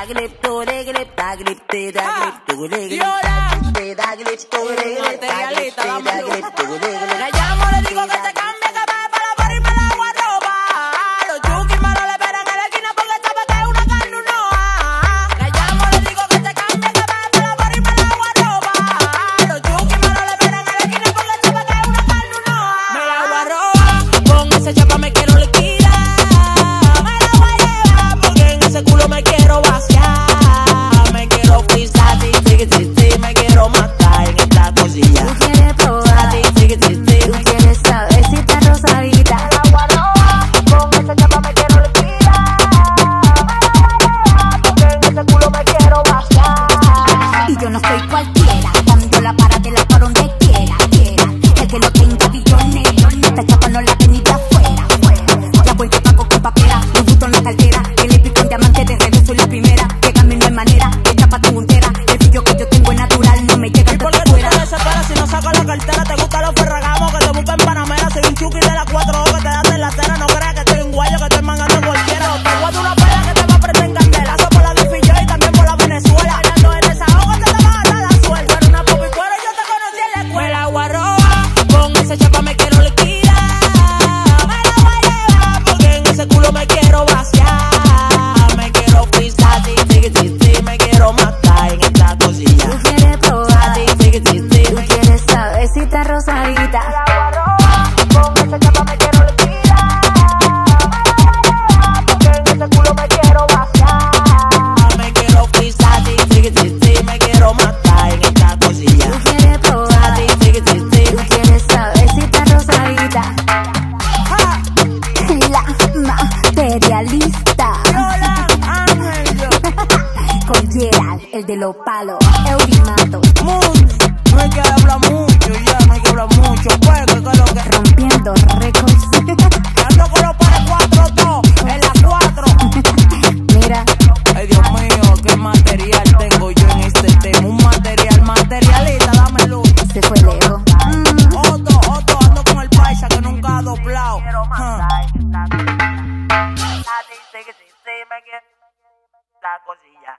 Daglip, tu oh, daglip, daglip, te eh, daglip, tu oh, daglip. Te eh, daglip, tu oh, daglip, daglip, te eh, daglip, tu daglip. Me quiero pisar, ti, me quiero matar en esta cosilla. Tú quieres probar, quieres saber si está rosadita. La guanoa, con esa chapa me quiero liquidar. Me quiero. Y yo no soy saca la cartera, te gusta los ferragamos, que te busquen panamera, soy un chuki de las cuatro el de los palos, Eurimato. No hay que hablar mucho, ya no hay que hablar mucho, pues, que lo que. Rompiendo récords. Ando con los pares 4 2, en las 4. Mira. Ay, Dios mío, qué material tengo yo en este tema. Un material, materialista, dame luz. Se fue lejos. Mm, otro, otro, ando con el paisa que nunca ha doblado. Huh. La cosilla.